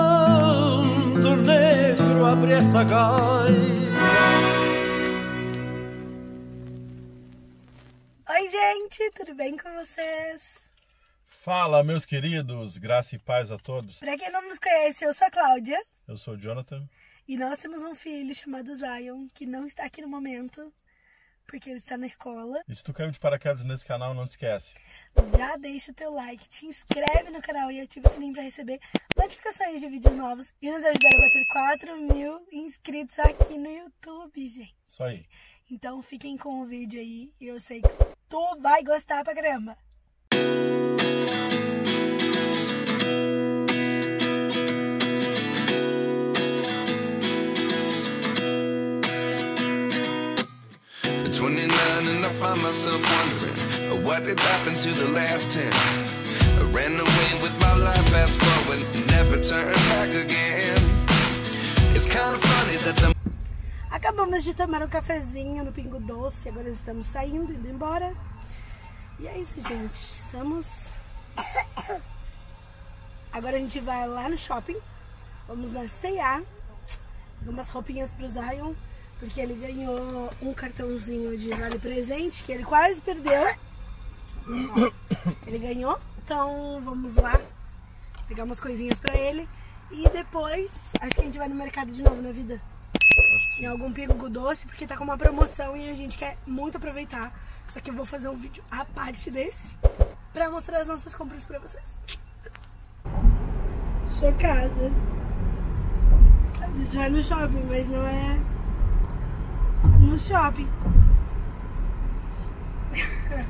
Quando o negro abre essa gaita Oi, gente, tudo bem com vocês? Fala, meus queridos, graça e paz a todos. Pra quem não nos conhece, eu sou a Cláudia Eu sou o Jonathan. e nós temos um filho chamado Zion que não está aqui no momento porque ele está na escola. E se tu caiu de paraquedas nesse canal, não te esquece. Já deixa o teu like, te inscreve no canal e ativa o sininho pra receber notificações de vídeos novos e nos ajudar a bater 4 mil inscritos aqui no YouTube, gente. Isso aí. Então fiquem com o vídeo aí e eu sei que tu vai gostar pra caramba. Find myself wondering uh, what did happen to the last 10. I ran away with my life, fast forward, never turn back again. It's kind of funny that the Acabamos de tomar um cafezinho no Pingo Doce, agora estamos saindo, indo embora. E é isso, gente. Estamos. Agora a gente vai lá no shopping. Vamos na C&A. Pegar umas roupinhas pro Zion. Porque ele ganhou um cartãozinho de vale presente que ele quase perdeu. Ele ganhou. Então vamos lá pegar umas coisinhas pra ele. E depois, acho que a gente vai no mercado de novo na vida em algum pingo doce, porque tá com uma promoção e a gente quer muito aproveitar. Só que eu vou fazer um vídeo à parte desse pra mostrar as nossas compras pra vocês. Chocada. A gente vai no shopping, mas não é shopping.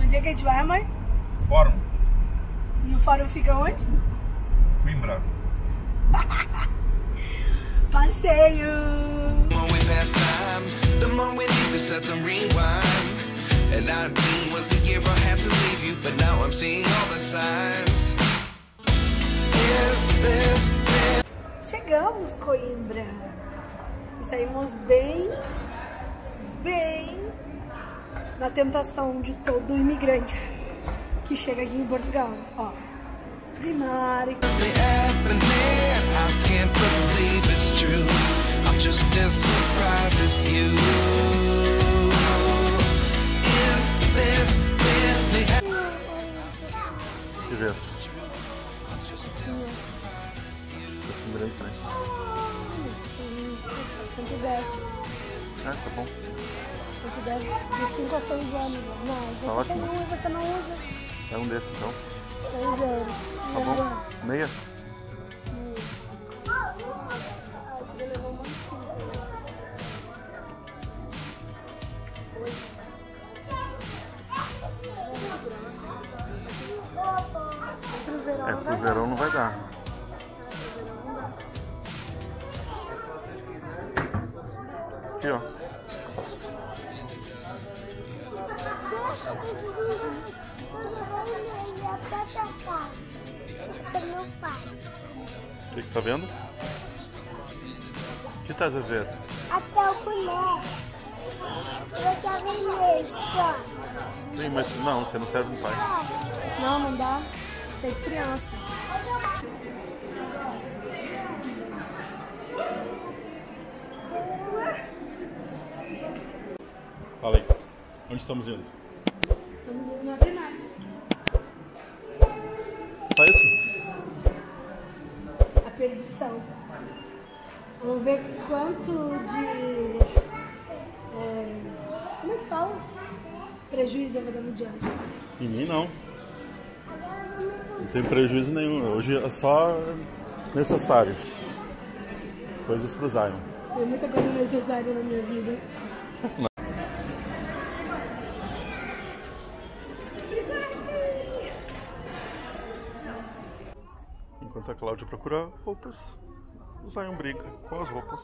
Onde é que a gente vai, mãe? Fórum, E o fórum fica onde? Coimbra. Passeio! And 19 was the year I had to leave you, but now I'm seeing all the signs. Is this Chegamos, Coimbra. Saímos bem, bem na tentação de todo imigrante que chega aqui em Portugal. Ó, Primark, really happening? I can't believe it's 110, É, tá bom. 110, de 5 a 6 anos. Não, Tá ótimo. não usa, você não usa. É um desses então. 6 anos. Tá bom. Meia? Aqui, ó. O que, que tá vendo? O que tá vendo? Até o boneco. Sim, mas não, você não serve no pai. Não, não dá. Você é criança. Fala aí. Onde estamos indo? Vamos indo na Primark. Só isso? A perdição. Vamos ver quanto de. é, como é que fala? Prejuízo eu vou dar no diante. Em mim não. Não tem prejuízo nenhum. Hoje é só necessário. Coisas pro Zion. Tem muita coisa necessária na minha vida. Enquanto a Cláudia procura roupas, o Zion brinca com as roupas.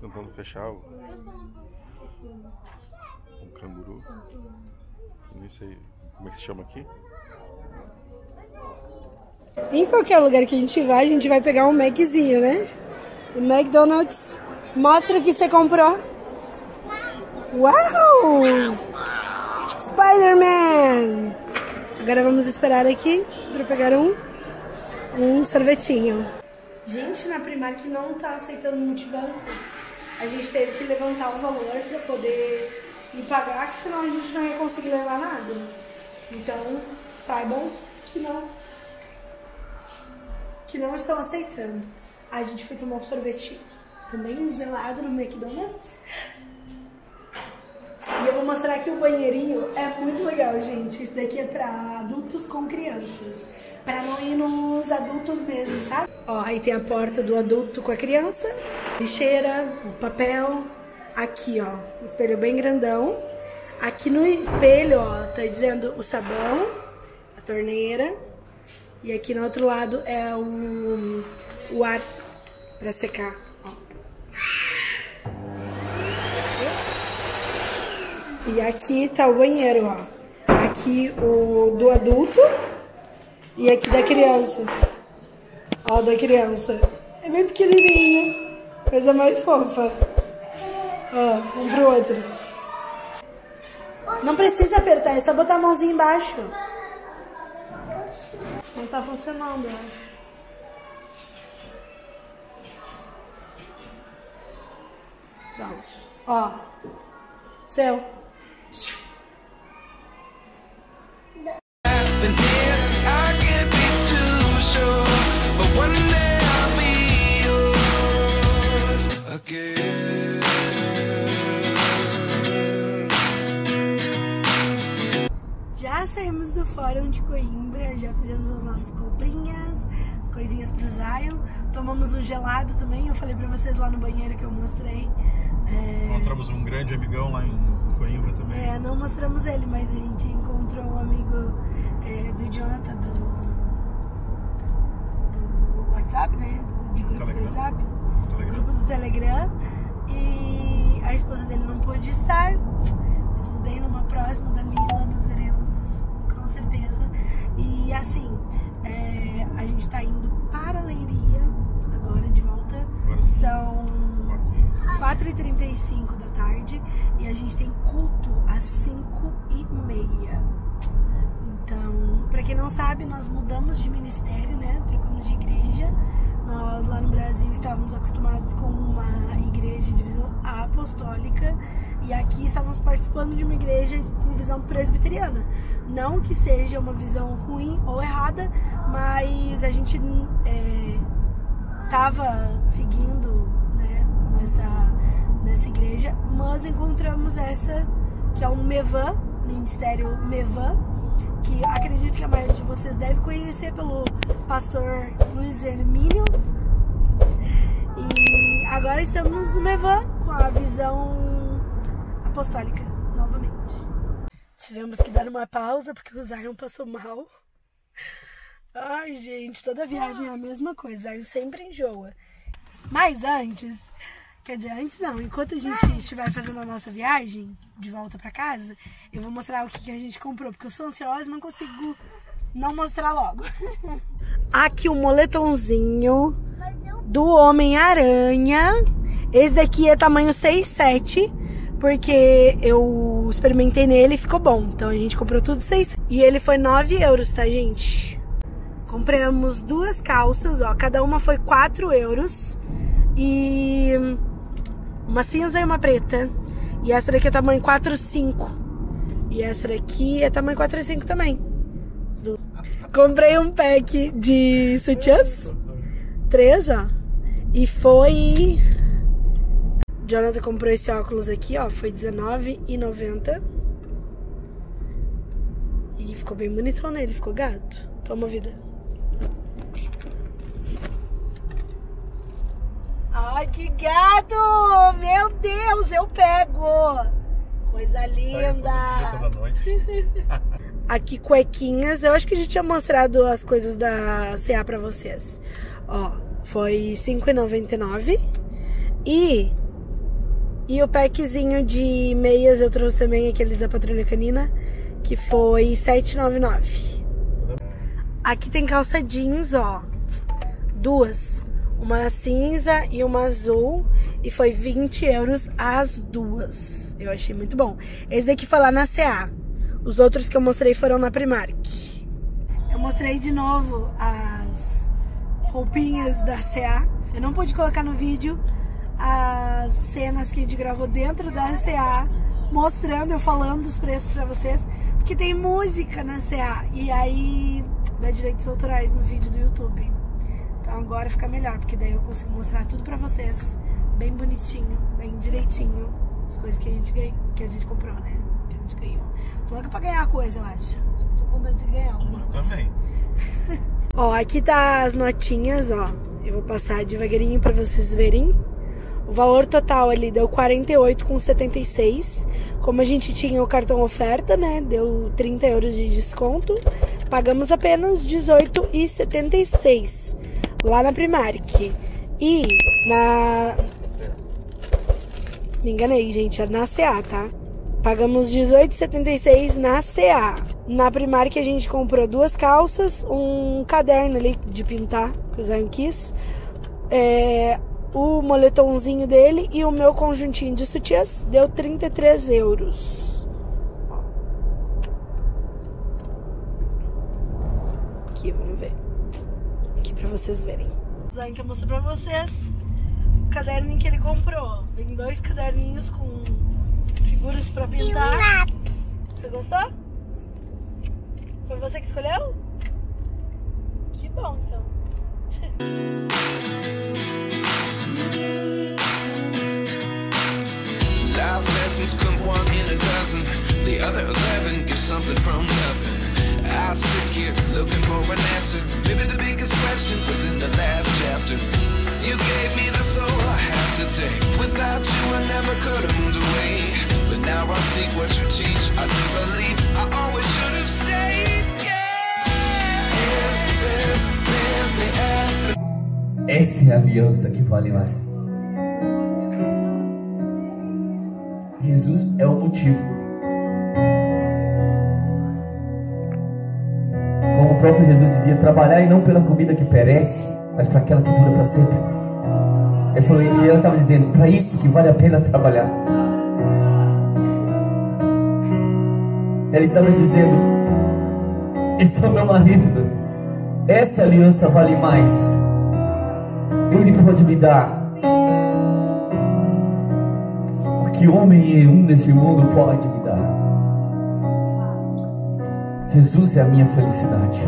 Tentando fechar o, o canguru. Nem sei como é que se chama aqui. Em qualquer lugar que a gente vai, a gente vai pegar um Maczinho, né? O McDonald's. Mostra o que você comprou. Uau! Spider-Man! Agora vamos esperar aqui para pegar um, um sorvetinho. Gente, na Primark não tá aceitando multibanco. A gente teve que levantar o valor para poder ir pagar, que senão a gente não ia conseguir levar nada. Então, saibam que não que não estão aceitando. A gente foi tomar um sorvete também um gelado no McDonald's. E eu vou mostrar aqui o banheirinho. É muito legal, gente. Isso daqui é pra adultos com crianças. Pra não ir nos adultos mesmo, sabe? Ó, aí tem a porta do adulto com a criança. Lixeira, o papel. Aqui, ó, um espelho bem grandão. Aqui no espelho, ó, tá dizendo o sabão, a torneira. E aqui no outro lado é o, o ar pra secar, E aqui tá o banheiro, ó. Aqui o do adulto e aqui da criança. Ó, da criança. É bem pequenininho. Coisa mais fofa. Ó, um pro outro. Não precisa apertar, é só botar a mãozinha embaixo. Não tá funcionando, né? Pronto. Ó. Seu. Já saímos do fórum de Coimbra, já fizemos as nossas comprinhas, as coisinhas pro Zion. Tomamos um gelado também, eu falei pra vocês lá no banheiro que eu mostrei. É, Encontramos um grande amigão lá em Coimbra também. é, não mostramos ele, mas a gente encontrou um amigo é, do Jonathan do, do WhatsApp, né? De grupo do Telegram. WhatsApp. Telegram. grupo do Telegram e a esposa dele não pôde estar. Mas Tudo bem, numa próxima da Lila nos veremos com certeza. E assim, é, a gente tá indo para a Leiria agora de volta. Agora. São 4h35 da tarde e a gente tem culto às 5h30. Então, pra quem não sabe, nós mudamos de ministério, né? Trocamos de igreja. Nós lá no Brasil estávamos acostumados com uma igreja de visão apostólica e aqui estávamos participando de uma igreja com visão presbiteriana. Não que seja uma visão ruim ou errada, mas a gente é, estava seguindo né, nessa, nessa igreja, mas encontramos essa que é o Mevan, Ministério Mevan, que acredito que a maioria de vocês deve conhecer pelo pastor Luiz Hermínio. E agora estamos no Mevan com a visão apostólica, novamente. Tivemos que dar uma pausa porque o Zion passou mal. Ai, gente, toda viagem é a mesma coisa. Zion sempre enjoa. Mas antes, quer dizer, antes não, enquanto a gente estiver fazendo a nossa viagem de volta pra casa, eu vou mostrar o que, que a gente comprou, porque eu sou ansiosa e não consigo não mostrar logo. Aqui o moletomzinho do Homem-Aranha. Esse daqui é tamanho 6, 7, porque eu experimentei nele e ficou bom. Então a gente comprou tudo 6. E ele foi 9 euros, tá, gente? Compramos duas calças, ó. Cada uma foi 4 euros. E uma cinza e uma preta. E essa daqui é tamanho 4, 5. E essa daqui é tamanho 4 e 5 também. Comprei um pack de sutiãs. Três, ó. E foi. Jonathan comprou esse óculos aqui, ó. Foi R$19,90. E ficou bem bonitão nele, ficou gato. Toma vida. Gato! Meu Deus, eu pego! Coisa linda! Toda noite. Aqui cuequinhas, eu acho que a gente tinha mostrado as coisas da CA pra vocês. Ó, foi R$5,99. E e o packzinho de meias eu trouxe também aqueles da Patrulha Canina, que foi R$7,99. Aqui tem calça jeans, ó. Duas. Uma cinza e uma azul. E foi 20 euros as duas. Eu achei muito bom. Esse daqui foi lá na CA. Os outros que eu mostrei foram na Primark. Eu mostrei de novo as roupinhas da CA. Eu não pude colocar no vídeo as cenas que a gente gravou dentro da CA, mostrando, eu falando os preços pra vocês, porque tem música na CA e aí dá direitos autorais no vídeo do YouTube. Então agora fica melhor, porque daí eu consigo mostrar tudo pra vocês, bem bonitinho, bem direitinho, as coisas que a gente que a gente comprou, né? Que a gente ganhou. Tô louca pra ganhar coisa, eu acho. Acho que eu tô com vontade de ganhar alguma Eu coisa. também. Ó, aqui tá as notinhas, ó. Eu vou passar devagarinho pra vocês verem. O valor total ali deu 48,76. Como a gente tinha o cartão oferta, né? Deu 30 euros de desconto. Pagamos apenas 18,76 lá na Primark. E na. Me enganei, gente. É na CA, tá? Pagamos 18,76 na CA. Na Primark a gente comprou duas calças, um caderno ali de pintar, que o Zion quis. É, o moletomzinho dele e o meu conjuntinho de sutiãs deu 33 euros. Aqui, vamos ver. Aqui pra vocês verem. Zion quer mostrar pra vocês o caderninho que ele comprou. Vem dois caderninhos com figuras pra E um pintar. lápis. Você gostou? Foi você que escolheu? Que bom, então. Life lessons come one in a dozen. The other eleven get something from. I sit here looking for an answer. Maybe the biggest question was in the last chapter. You gave me the soul I have today. Without you, I never could have moved away. But now I see what you teach. I do believe I always should have stayed. Yeah. Is this really happening? Aliança que vale mais. Jesus é o motivo. Próprio Jesus dizia, trabalhar e não pela comida que perece, mas para aquela que dura para sempre. Ele falou, e ela estava dizendo, para isso que vale a pena trabalhar. Ela estava dizendo, esse é o meu marido. Essa aliança vale mais. Ele pode me dar o que homem nenhum nesse mundo pode me. Jesus é a minha felicidade.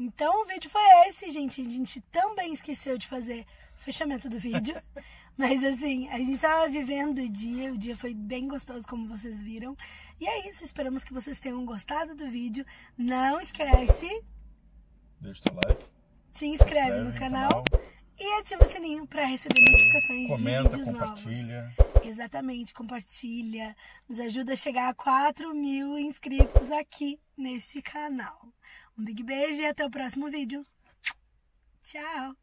Então o vídeo foi esse, gente. A gente também esqueceu de fazer o fechamento do vídeo. Mas assim, a gente tava vivendo o dia, o dia foi bem gostoso, como vocês viram. E é isso, esperamos que vocês tenham gostado do vídeo. Não esquece, Deixa o like. se inscreve inscreve no no canal canal. E ativa o sininho para receber notificações Comenta, de vídeos compartilha. novos. Exatamente, compartilha. Nos ajuda a chegar a 4 mil inscritos aqui neste canal. Um big beijo e até o próximo vídeo. Tchau!